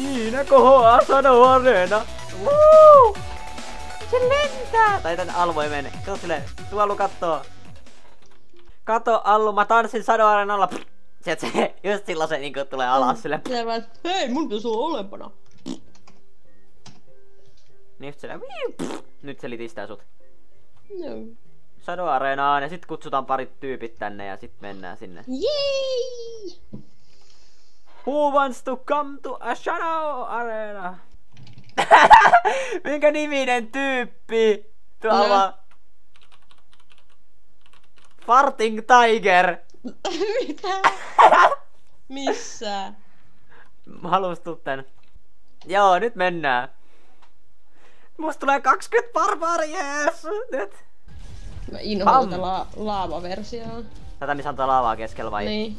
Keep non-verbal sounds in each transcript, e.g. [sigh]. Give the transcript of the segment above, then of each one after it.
Siinä kohoaa Shadow Arena. Woo! Se lentää! Tai tän Alvo ei mene. Kato silleen, tuolla kattoo. Kato Allu, mä tanssin Shadow Arenalla. Sieltä se, just silloin se niinku tulee alas sille. Hei, mun pitäisi olla olempana. Niin just silleen. Nyt se litistää sut. No. Shadow Arenaan ja sit kutsutaan parit tyypit tänne ja sit mennään sinne. Jee! Who wants to come to a Shadow Arena? [laughs] Minkä niminen tyyppi? Tuolla... No. Farting Tiger. [laughs] Mitä? Missä? Mä halustun tän. Joo, nyt mennään. Musta tulee 20 barbaaria, jees! Nyt. Mä inhoan tätä la- laava-versioa. Tätä missä on tää laavaa keskellä vai? Niin.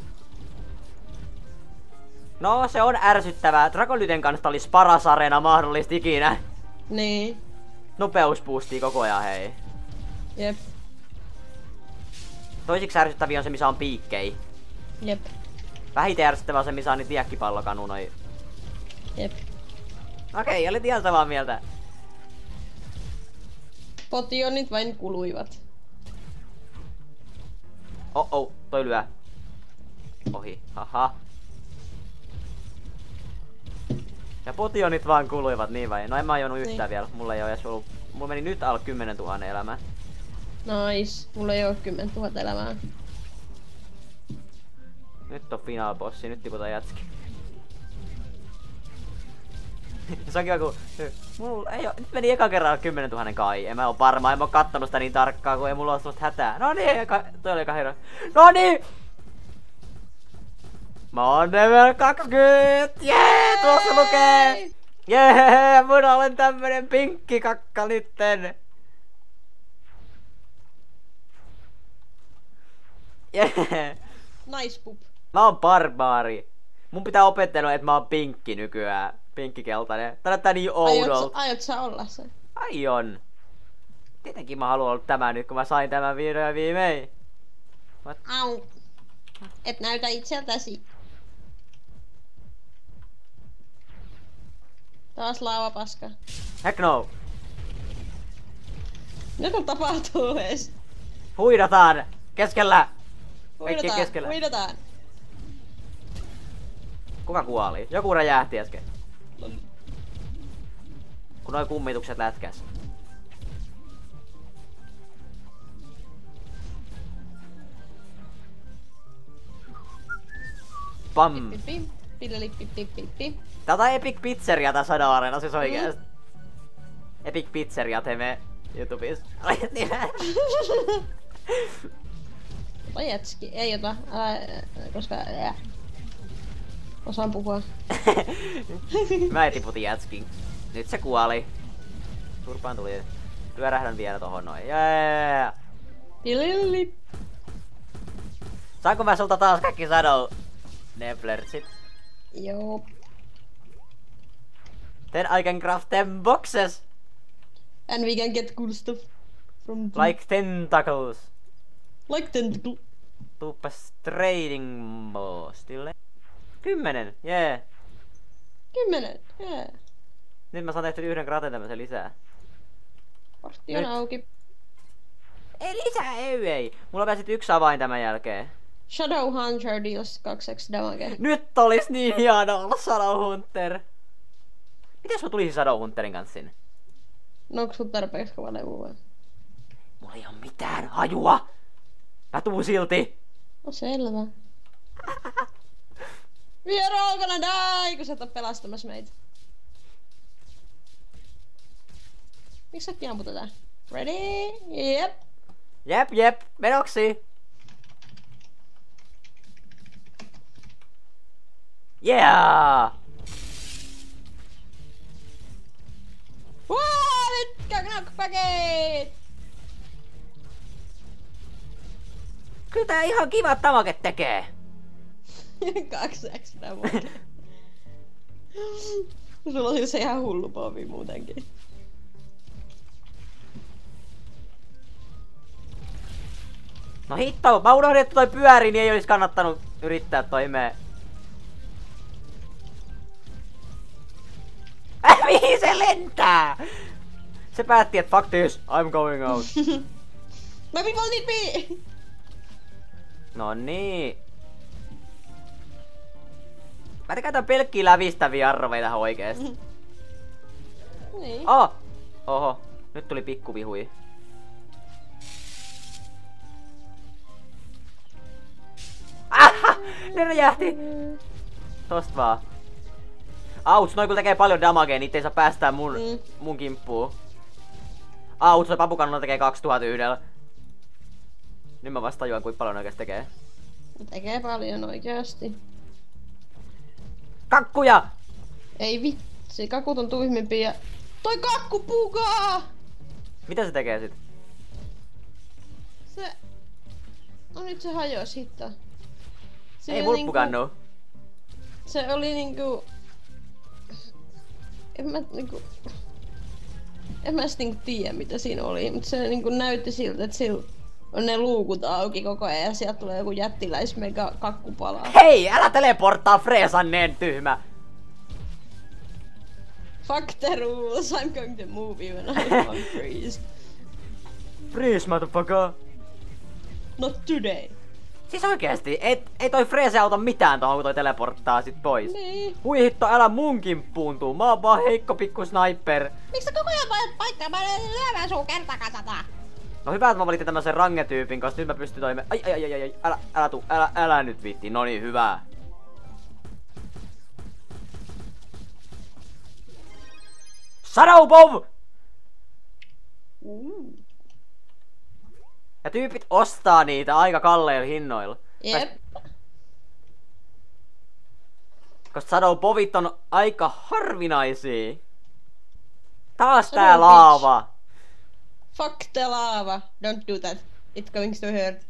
No, se on ärsyttävää. Dragonlyten kanssa olisi paras areena mahdollisesti ikinä. Niin. Nopeus boostii koko ajan, hei. Jep. Toisiksi ärsyttäviä on se, missä on piikkei. Jep. Vähiten ärsyttävää on se, missä on niitä liekkipallokanunoja. Jep. Okei, olit ihan samaa mieltä. Potionit vain kuluivat. Oh oh, toi lyö. Ohi, haha. Ja potionit vaan kuluivat, niin vai? No en mä ajonut yhtään Niin. vielä. Mulla ei oo edes ollut... Mulla meni nyt alle 10 000 elämää. Nice. Mulla ei oo 10 000 elämää. Nyt on final bossi, nyt tiputaan jätski. [laughs] Se on kiva kun... Mulla ei oo, nyt meni eka kerralla 10 000 kai. En mä oo varma, en mä oo kattonut sitä niin tarkkaan, kun ei mulla oo semmoista hätää. No niin, eka, toi oli eka hero. No niin! Mä oon level 20! Jee, tuossa lukee! Jee, mun olen tämmönen pinkki kakka nytten. Jee. Nice pup. Mä oon barbaari. Mun pitää opetella, että mä oon pinkki nykyään. Pinkkikeltainen. Tää näyttää niin oudolta. aiot sä olla se? Aion. Tietenkin mä haluan olla tämä nyt, kun mä sain tämän ja viimein. Au. Et näytä itseltäsi. Taas laavapaska. Heck no. Mitä tapahtuu ees? Huidataan. Keskellä. Huidataan, keskellä. huidataan. Kuka kuoli? Joku räjähti äsken. No, Kun noi kummitukset lätkäs. Pam. Pip, pip, pilleli, Tätä Epic Pizzeria tässä Shadow Arena siis Mm. oikeesti. Epic Pizzeria teme YouTubessa. [laughs] Ota jätski. Ei ota. Älä, koska... Ää. Osaan puhua. [laughs] Mä ei tiputin jätskin. Nyt se kuoli. Turpaan tuli. Pyörähdän vielä tohon noin. Jee! Pilleli. Saanko mä sulta taas kaikki Shadow Neblersit? Joo. Then I can craft them boxes And we can get cool stuff from them. like tentacles. like tentacle. Tuuppas trading mostille. Kymmenen, jee. Yeah. Kymmenen. Yeah. Nyt mä saan tehty yhden kraten tämmösen lisää. Portti on Nyt. auki. Ei lisää, ei, ei. Mulla on vielä sit yksi avain tämän jälkeen. Shadow Hunter deals 2x damage. Nyt olis niin hieno olla Shadow Hunter. Mites mä tulisin Shadow Hunterin kanssa sinne? No onks sun tarpeeksi kova levy vai? Mulla ei oo mitään hajua. Mä tuun silti. No selvä. All gonna die, kun sä et oo pelastamassa meitä. Miksi sä amput tätä? Ready? Jep. Jep, jep, menoksi. Yeah! Wow, knockbackit! Kyllä tää ihan kiva tamake tekee. [laughs] 2x damage. Sulla on siis ihan hullu povi muutenkin. No hitto, mä unohdin, että toi pyöri, niin ei olisi kannattanut yrittää toimeen. Mihin se lentää? Se päätti, että fuck this, I'm going out. My people need me! No niin. Mä käytän pelkkiä lävistäviä arroveja tähän oikeesti. [laughs] niin. Oh! Oho, nyt tuli pikkuvihui. Aha! Ne räjähti! Tosta vaan. Auts, noin kun tekee paljon damagea, niitä ei saa päästää mun, Mm. mun kimppuun. Auts, toi papukannolla tekee 2001. Nyt mä vasta tajuan, kuinka paljon oikeesti tekee. Tekee paljon oikeasti. Kakkuja! Ei vitsi, kakut on tuhmimpia. Toi kakku pugaa! Mitä se tekee sit? Se... No nyt se hajosi hitto. Se Ei oli vulppukannu. Se oli niinku... En mä niinku... En mä niinku tiedä mitä siinä oli, mutta se niinku näytti siltä, että sillä on ne luukut auki koko ajan ja sieltä tulee joku jättiläis mega kakkupala. Hei, älä teleporttaa Freesanneen tyhmä! Fuck the rules, I'm going to move even I'm freeze. Freeze, motherfucker! Not today. Siis oikeesti, ei, ei toi Freese auta mitään tohon, kun toi teleporttaa sit pois. Niin. Hui hitto, älä mun kimppuun tuu. Mä oon vaan heikko pikku sniper. Miksi sä koko ajan vaihdat paikkaa? Mä lyömään sun kertakasata. No hyvä, että mä valitin tämmösen rangetyypin, koska nyt mä pystyn toime... Ai, ai, ai, ai, ai, älä, älä tuu, älä, älä nyt vitti. No niin, hyvä. Shadow Bomb! Ja tyypit ostaa niitä aika kalleilla hinnoilla. Jep. Koska Shadow Bovit on aika harvinaisia. Taas Shadow tää laava. Fuck the lava. Don't do that. It's going to hurt.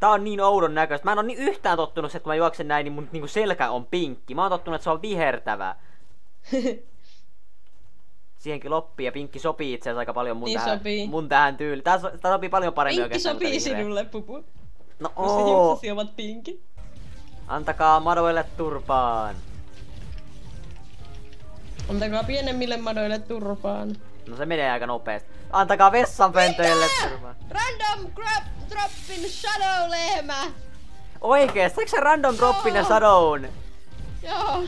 Tää on niin oudon näköistä. Mä en oo niin yhtään tottunut että kun mä juoksen näin, niin mun niinku selkä on pinkki. Mä oon tottunut, että se on vihertävä. [laughs] Siihenkin loppi ja pinkki sopii itse asiassa aika paljon mun, Niin tähän, sopii. mun tähän tyyliin. Tää, so, tää sopii paljon paremmin Pinkki oikeastaan. kuin sopii sinulle, pupu. No Koska oo. hiuksesi ovat pinkki. Antakaa madoille turpaan. Antakaa pienemmille madoille turpaan. No se menee aika nopeasti. Antakaa vessanpöntöille turpaan. Random grab droppin shadow lehmä! Oikeesti, eikö se random droppin ja shadown? Joo.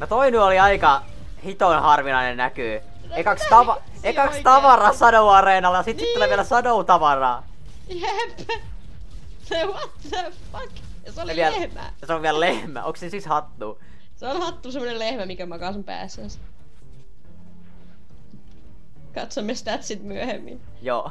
No toi nyt oli aika hiton harvinainen näkyy. Ekaks, tava, ekaks tavara Shadow Areenalla, sit, sit Niin. tulee vielä Shadow tavaraa. Jep. Se what the fuck? Ja se oli vielä, lehmä. se on vielä lehmä. Onko se siis hattu? Se on hattu semmonen lehmä, mikä makaa sun päässä. Katsomme statsit myöhemmin. Joo.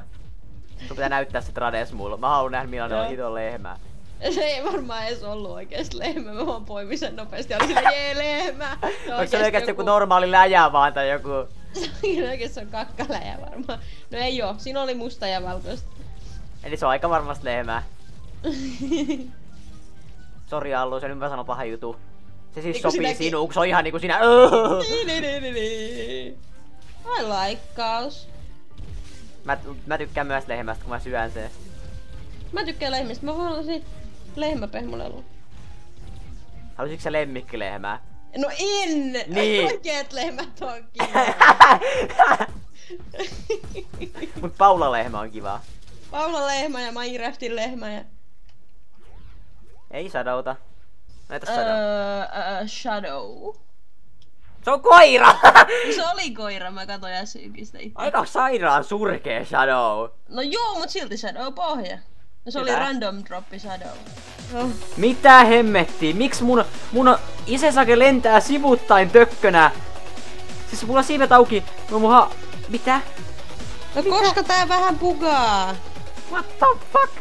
Sun pitää näyttää se trades mulle. Mä haluan nähdä millainen on Joo. hiton lehmä. [laughs] Se ei varmaan edes ollut oikeesti lehmä, mä vaan poimin sen nopeasti ja oli silleen, jee lehmä! Onko se oikeesti joku normaali läjä vaan tai joku... Oikeesti se on kakkaläjä varmaan. No ei oo, siinä oli musta ja valkoista. Eli se on aika varmasti lehmä. [laughs] Sori Allu, se nyt mä sanon paha jutu. Se siis Niinku sopii sinäkin. sinuun, kun se on ihan niinku sinä. [laughs] Niin, niin, niin, niin, niin. I like cows. Mä, mä tykkään myös lehmästä, kun mä syön sen. Mä tykkään lehmistä, mä vaan siitä lehmäpehmolelu. Halusitko sä lemmikkilehmää? No en! Niin. Oikeet lehmät on kiva. [laughs] Mut Paula-lehmä on kiva. Paula lehmä ja Minecraftin lehmä ja... Ei Shadowta. Näitä Shadow. Öö, öö, shadow. Se on koira! Se oli koira, mä katsoin äskeistä itse. Aika sairaan surkee Shadow. No joo, mut silti shadow pohja. No se oli Hyvä. random droppi shadow. Oh. Mitä hemmettiä? Miksi mun, mun isesake lentää sivuttain tökkönä? Siis mulla siivet auki. No mun ha... Mitä? No koska tää vähän bugaa. What the fuck?